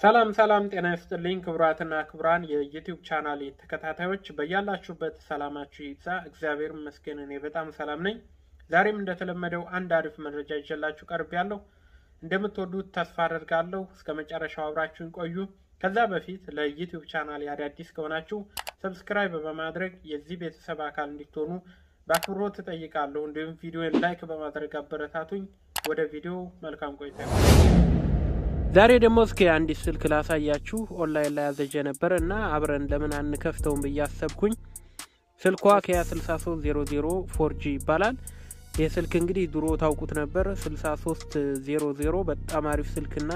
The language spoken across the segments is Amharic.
ሰላም ሰላም፣ ጤና ይስጥልኝ ክቡራትና ክቡራን የዩቲዩብ ቻናል ተከታታዮች በያላችሁበት ሰላማችሁ ይብዛ። እግዚአብሔር ይመስገን እኔ በጣም ሰላም ነኝ። ዛሬም እንደተለመደው አንድ አሪፍ መረጃ ይዤላችሁ ቀርቤያለሁ እንደምትወዱት ተስፋ አደርጋለሁ። እስከ መጨረሻው አብራችሁን ቆዩ። ከዛ በፊት ለዩቲዩብ ቻናል አዳዲስ ከሆናችሁ subscribe በማድረግ የዚህ ቤተሰብ አካል እንድትሆኑ በአክብሮት እጠይቃለሁ። እንዲሁም ቪዲዮን like በማድረግ አበረታቱኝ። ወደ ቪዲዮ መልካም ቆይታ። ዛሬ ደግሞ እስኪ አንዲት ስልክ ላሳያችሁ። ኦንላይን ላይ ያዘዝኳት ነበር እና አብረን ለምን አንከፍተውም ብዬ አሰብኩኝ። ስልኳ ኖኪያ 6300 4G ይባላል። ይህ ስልክ እንግዲህ ድሮ ታውቁት ነበር 6300 በጣም አሪፍ ስልክና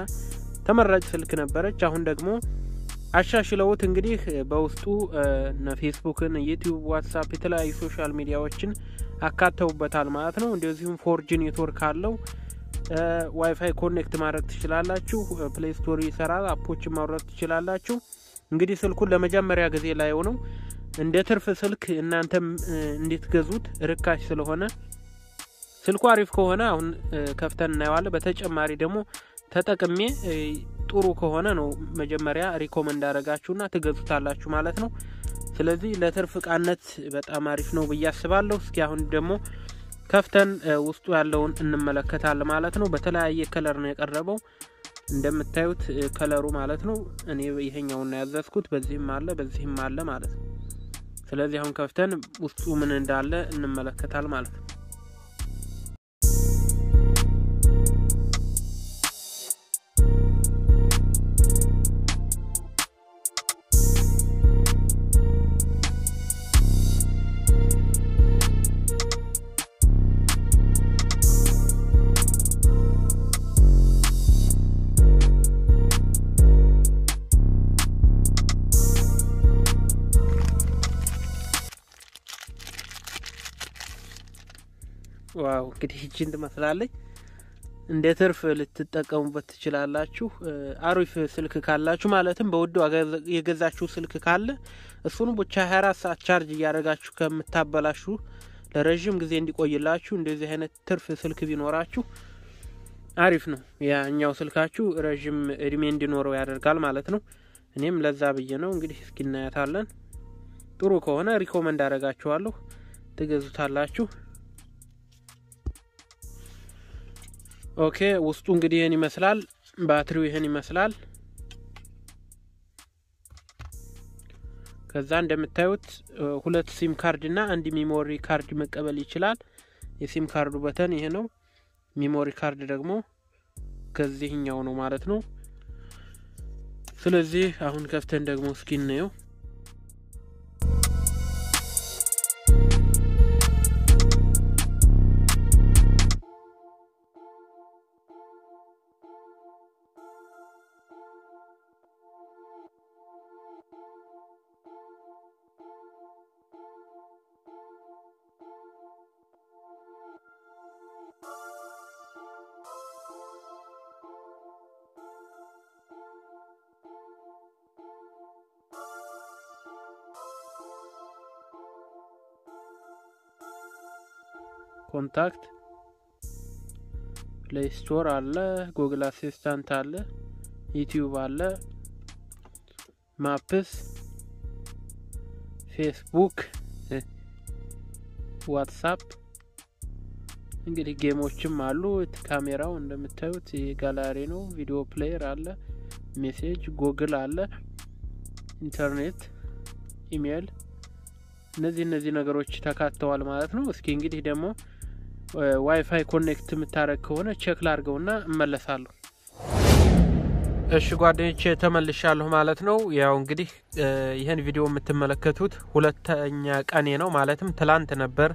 ተመራጭ ስልክ ነበረች። አሁን ደግሞ አሻሽለውት እንግዲህ በውስጡ ፌስቡክን፣ ዩቲዩብ፣ ዋትሳፕ የተለያዩ social ሚዲያዎችን አካተውበታል ማለት ነው። እንደዚሁም 4G ኔትወርክ አለው። ዋይፋይ connect ማድረግ ትችላላችሁ። Play Store ይሰራል። አፖችን ማውረድ ትችላላችሁ። እንግዲህ ስልኩን ለመጀመሪያ ጊዜ ላይ ነው እንደ ትርፍ ስልክ እናንተም እንድትገዙት ርካሽ ስለሆነ ስልኩ አሪፍ ከሆነ አሁን ከፍተን እናየዋለን። በተጨማሪ ደግሞ ተጠቅሜ ጥሩ ከሆነ ነው መጀመሪያ recommend አደርጋችሁና ትገዙታላችሁ ማለት ነው። ስለዚህ ለትርፍ እቃነት በጣም አሪፍ ነው ብዬ አስባለሁ። እስኪ አሁን ደግሞ ከፍተን ውስጡ ያለውን እንመለከታለን ማለት ነው። በተለያየ ከለር ነው የቀረበው እንደምታዩት ከለሩ ማለት ነው። እኔ ይሄኛውን ያዘዝኩት። በዚህም አለ በዚህም አለ ማለት ነው። ስለዚህ አሁን ከፍተን ውስጡ ምን እንዳለ እንመለከታል ማለት ነው። wow እንግዲህ እጅን ትመስላለች። እንደ ትርፍ ልትጠቀሙበት ትችላላችሁ። አሪፍ ስልክ ካላችሁ ማለትም በውድ ዋጋ የገዛችሁ ስልክ ካለ እሱኑ ብቻ 24 ሰዓት ቻርጅ እያደረጋችሁ ከምታበላሹ ለረዥም ጊዜ እንዲቆይላችሁ እንደዚህ አይነት ትርፍ ስልክ ቢኖራችሁ አሪፍ ነው። ያኛው ስልካችሁ ረዥም እድሜ እንዲኖረው ያደርጋል ማለት ነው። እኔም ለዛ ብዬ ነው እንግዲህ እስኪ እናያታለን። ጥሩ ከሆነ recommend አደርጋችኋለሁ፣ ትገዙታላችሁ። okay ውስጡ እንግዲህ ይህን ይመስላል። ባትሪው ይህን ይመስላል። ከዛ እንደምታዩት ሁለት ሲም ካርድ እና አንድ ሚሞሪ ካርድ መቀበል ይችላል። የሲም ካርዱ button ይሄ ነው። ሚሞሪ ካርድ ደግሞ ከዚህኛው ነው ማለት ነው። ስለዚህ አሁን ከፍተን ደግሞ እስኪ እናየው። contact Play Store አለ፣ Google Assistant አለ፣ ዩቲዩብ አለ፣ Maps፣ ፌስቡክ፣ ዋትሳፕ እንግዲህ ጌሞችም አሉ። ካሜራው እንደምታዩት ጋላሪ ነው። video player አለ፣ message፣ ጉግል አለ፣ ኢንተርኔት፣ ኢሜይል እነዚህ እነዚህ ነገሮች ተካተዋል ማለት ነው። እስኪ እንግዲህ ደግሞ ዋይፋይ connect የምታደርግ ከሆነ check ላርገውና እመለሳለሁ። እሺ ጓደኞቼ ተመልሻለሁ ማለት ነው። ያው እንግዲህ ይህን ቪዲዮ የምትመለከቱት ሁለተኛ ቀኔ ነው። ማለትም ትላንት ነበር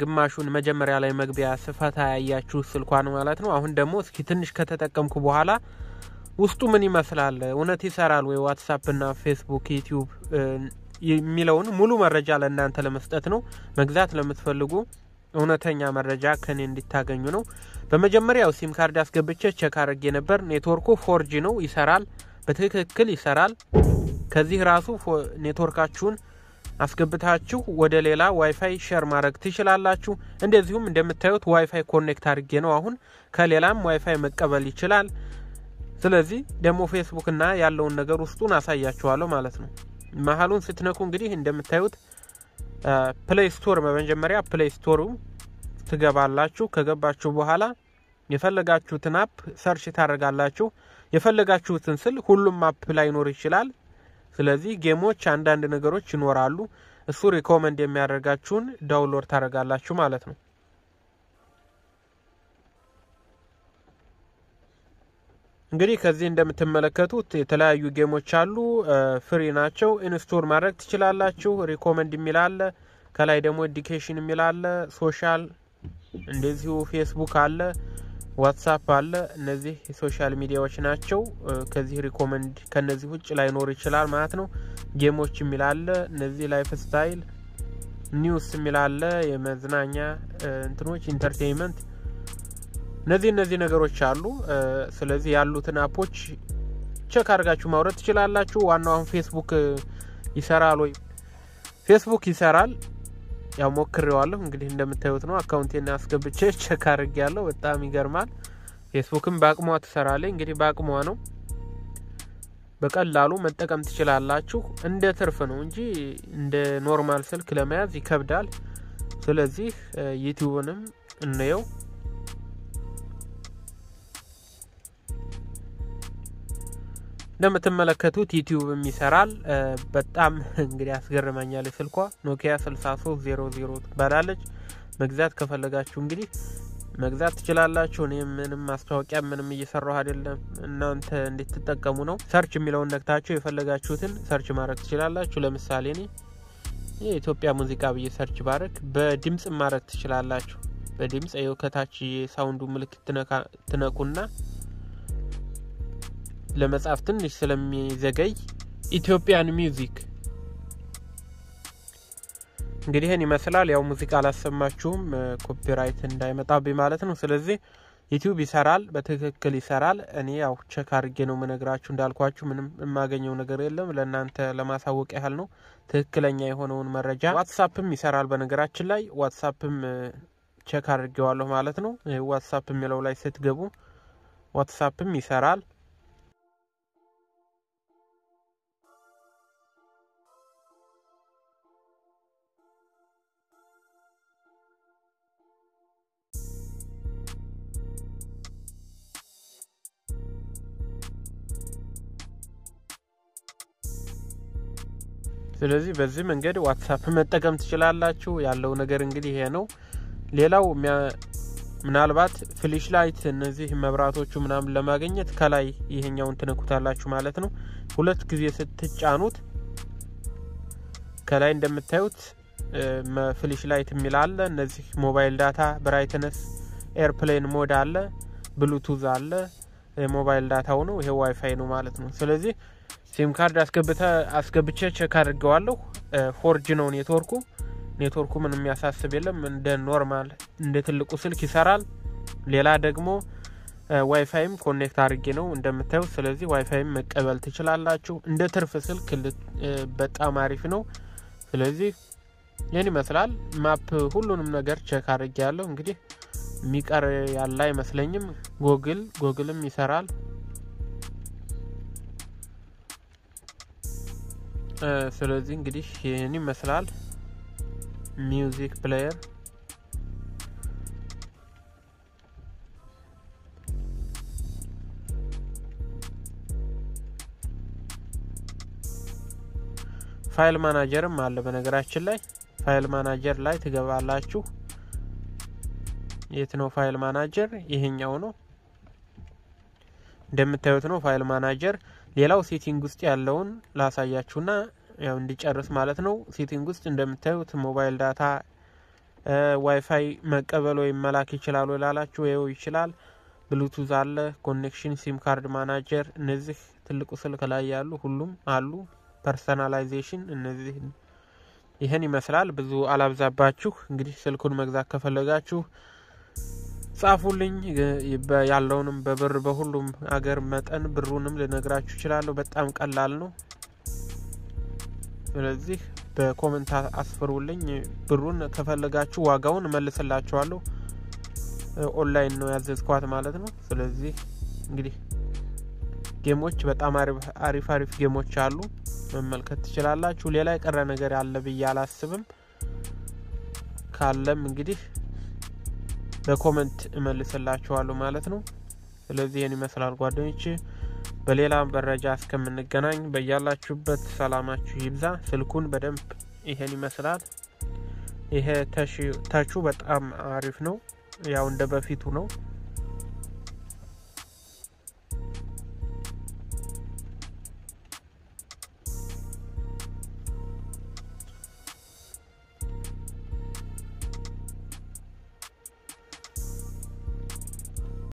ግማሹን መጀመሪያ ላይ መግቢያ ስፈታ ያያችሁ ስልኳን ማለት ነው። አሁን ደግሞ እስኪ ትንሽ ከተጠቀምኩ በኋላ ውስጡ ምን ይመስላል፣ እውነት ይሰራል ወይ ዋትሳፕ እና ፌስቡክ፣ ዩቲዩብ የሚለውን ሙሉ መረጃ ለእናንተ ለመስጠት ነው። መግዛት ለምትፈልጉ እውነተኛ መረጃ ከኔ እንዲታገኙ ነው። በመጀመሪያው ሲም ካርድ አስገብቼ check አድርጌ ነበር። ኔትወርኩ 4G ነው፣ ይሰራል፣ በትክክል ይሰራል። ከዚህ ራሱ ኔትወርካችሁን አስገብታችሁ ወደ ሌላ ዋይፋይ share ማድረግ ትችላላችሁ። እንደዚሁም እንደምታዩት ዋይፋይ connect አድርጌ ነው አሁን ከሌላም ዋይፋይ መቀበል ይችላል። ስለዚህ ደግሞ ፌስቡክ እና ያለውን ነገር ውስጡን አሳያችኋለሁ ማለት ነው። መሀሉን ስትነኩ እንግዲህ እንደምታዩት Play Store በመጀመሪያ Play Store ኡ ትገባላችሁ። ከገባችሁ በኋላ የፈለጋችሁትን app search ታደርጋላችሁ። የፈለጋችሁትን ስል ሁሉም app ላይኖር ይችላል። ስለዚህ ጌሞች፣ አንዳንድ ነገሮች ይኖራሉ። እሱ recommend የሚያደርጋችሁን download ታደርጋላችሁ ማለት ነው። እንግዲህ ከዚህ እንደምትመለከቱት የተለያዩ ጌሞች አሉ። free ናቸው። install ማድረግ ትችላላችሁ። recommend የሚል አለ። ከላይ ደግሞ education የሚል አለ። social እንደዚሁ ፌስቡክ አለ፣ ዋትሳፕ አለ። እነዚህ የ social ሚዲያዎች ናቸው። ከዚህ recommend ከነዚህ ውጭ ላይኖር ይችላል ማለት ነው። ጌሞች የሚል አለ። እነዚህ lifestyle፣ news የሚል አለ። የመዝናኛ እንትኖች entertainment እነዚህ እነዚህ ነገሮች አሉ። ስለዚህ ያሉትን አፖች check አድርጋችሁ ማውረድ ትችላላችሁ። ዋናው አሁን ፌስቡክ ይሰራል ወይ? ፌስቡክ ይሰራል። ያው ሞክሬዋለሁ። እንግዲህ እንደምታዩት ነው። አካውንቴን አስገብቼ check አድርጌ ያለው በጣም ይገርማል። ፌስቡክም በአቅሟ ትሰራለች። እንግዲህ በአቅሟ ነው። በቀላሉ መጠቀም ትችላላችሁ። እንደ ትርፍ ነው እንጂ እንደ normal ስልክ ለመያዝ ይከብዳል። ስለዚህ ዩቲዩብንም እንየው። እንደምትመለከቱት ዩቲዩብም ይሰራል። በጣም እንግዲህ አስገርሞኛል። ስልኳ ኖኪያ 6300 ትባላለች። መግዛት ከፈለጋችሁ እንግዲህ መግዛት ትችላላችሁ። እኔ ምንም ማስታወቂያ ምንም እየሰራሁ አይደለም። እናንተ እንድትጠቀሙ ነው። search የሚለውን ነክታችሁ የፈለጋችሁትን search ማድረግ ትችላላችሁ። ለምሳሌ እኔ የኢትዮጵያ ሙዚቃ ብዬ search ባረግ በድምጽ ማድረግ ትችላላችሁ። ይኸው ከታች የ sound ኡ ምልክት ትነኩና ለመጻፍ ትንሽ ስለሚዘገይ Ethiopian music እንግዲህ ይህን ይመስላል። ያው ሙዚቃ አላሰማችሁም copyright እንዳይመጣብኝ ማለት ነው። ስለዚህ ዩቲዩብ ይሰራል፣ በትክክል ይሰራል። እኔ ያው check አድርጌ ነው የምነግራችሁ። እንዳልኳችሁ ምንም የማገኘው ነገር የለም። ለእናንተ ለማሳወቅ ያህል ነው ትክክለኛ የሆነውን መረጃ። ዋትሳፕም ይሰራል። በነገራችን ላይ ዋትሳፕም ቸክ አድርጌዋለሁ ማለት ነው። ዋትሳፕ የሚለው ላይ ስትገቡ ዋትሳፕም ይሰራል። ስለዚህ በዚህ መንገድ WhatsApp መጠቀም ትችላላችሁ። ያለው ነገር እንግዲህ ይሄ ነው። ሌላው ምናልባት flash light እነዚህ መብራቶቹ ምናምን ለማግኘት ከላይ ይሄኛውን ትነኩታላችሁ ማለት ነው። ሁለት ጊዜ ስትጫኑት ከላይ እንደምታዩት flash light የሚል አለ። እነዚህ mobile data፣ brightness፣ airplane mode አለ፣ ብሉቱዝ አለ። mobile data ው ነው ይሄ ዋይፋይ ነው ማለት ነው። ስለዚህ SIM card አስገብቼ check አድርገዋለሁ። 4G ነው ኔትወርኩ። ኔትወርኩ ምንም የሚያሳስብ የለም። እንደ normal እንደ ትልቁ ስልክ ይሰራል። ሌላ ደግሞ WiFi ም connect አድርጌ ነው እንደምታዩት። ስለዚህ ዋይፋይም መቀበል ትችላላችሁ። እንደ ትርፍ ስልክ በጣም አሪፍ ነው። ስለዚህ ይህን ይመስላል። map ሁሉንም ነገር check አድርጌ ያለሁ እንግዲህ የሚቀር ያለ አይመስለኝም። Google Google ም ይሰራል። ስለዚህ እንግዲህ ይህን ይመስላል music player። file manager ም አለ። በነገራችን ላይ file manager ላይ ትገባላችሁ። የት ነው file manager? ይሄኛው ነው እንደምታዩት ነው file manager። ሌላው setting ውስጥ ያለውን ላሳያችሁና ያው እንዲጨርስ ማለት ነው። setting ውስጥ እንደምታዩት mobile data፣ WiFi መቀበል ወይም መላክ ይችላሉ ላላችሁ ይኸው ይችላል። ብሉቱዝ አለ፣ connection፣ SIM card manager፣ እነዚህ ትልቁ ስልክ ላይ ያሉ ሁሉም አሉ። personalization፣ እነዚህ ይህን ይመስላል። ብዙ አላብዛባችሁ። እንግዲህ ስልኩን መግዛት ከፈለጋችሁ ጻፉልኝ። ያለውንም በብር በሁሉም አገር መጠን ብሩንም ልነግራችሁ እችላለሁ። በጣም ቀላል ነው። ስለዚህ በ comment አስፍሩልኝ። ብሩን ከፈለጋችሁ ዋጋውን እመልስላችኋለሁ። ኦንላይን ነው ያዘዝኳት ማለት ነው። ስለዚህ እንግዲህ game ኦች በጣም አሪፍ አሪፍ game ኦች አሉ፣ መመልከት ትችላላችሁ። ሌላ የቀረ ነገር አለ ብዬ አላስብም። ካለም እንግዲህ በ comment እመልስላችኋለሁ ማለት ነው። ስለዚህ ይህን ይመስላል ጓደኞች። በሌላ መረጃ እስከምንገናኝ በያላችሁበት ሰላማችሁ ይብዛ። ስልኩን በደንብ ይሄን ይመስላል። ይሄ ተቹ በጣም አሪፍ ነው። ያው እንደ በፊቱ ነው።